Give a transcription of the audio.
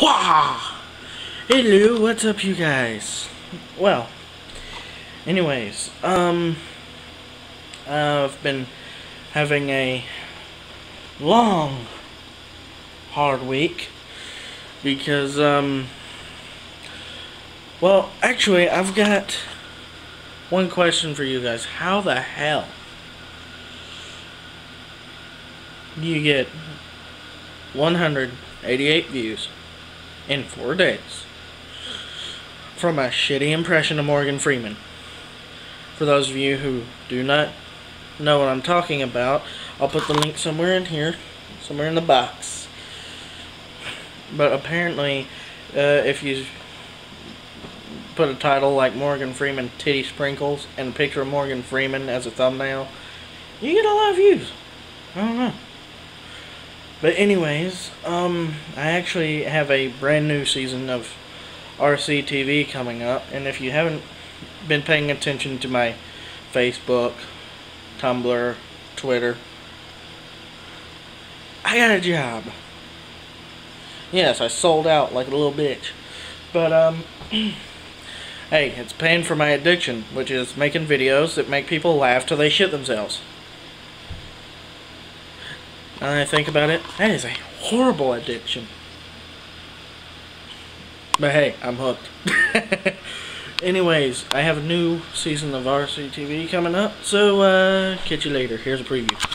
Wah! Hello, what's up, you guys? Well, anyways, um, I've been having a long, hard week because, um, well, actually, I've got one question for you guys. How the hell do you get 188 views in four days from a shitty impression of Morgan Freeman? For those of you who do not know what I'm talking about, I'll put the link somewhere in here, somewhere in the box. But apparently, uh, if you put a title like Morgan Freeman Titty Sprinkles and a picture of Morgan Freeman as a thumbnail, you get a lot of views. I don't know. But anyways, um, I actually have a brand new season of RCTV coming up, and if you haven't been paying attention to my Facebook, Tumblr, Twitter, I got a job. Yes, I sold out like a little bitch. But, um, hey, it's paying for my addiction, which is making videos that make people laugh till they shit themselves. Now that I think about it, that is a horrible addiction. But hey, I'm hooked. Anyways, I have a new season of RCTV coming up, so uh, catch you later. Here's a preview.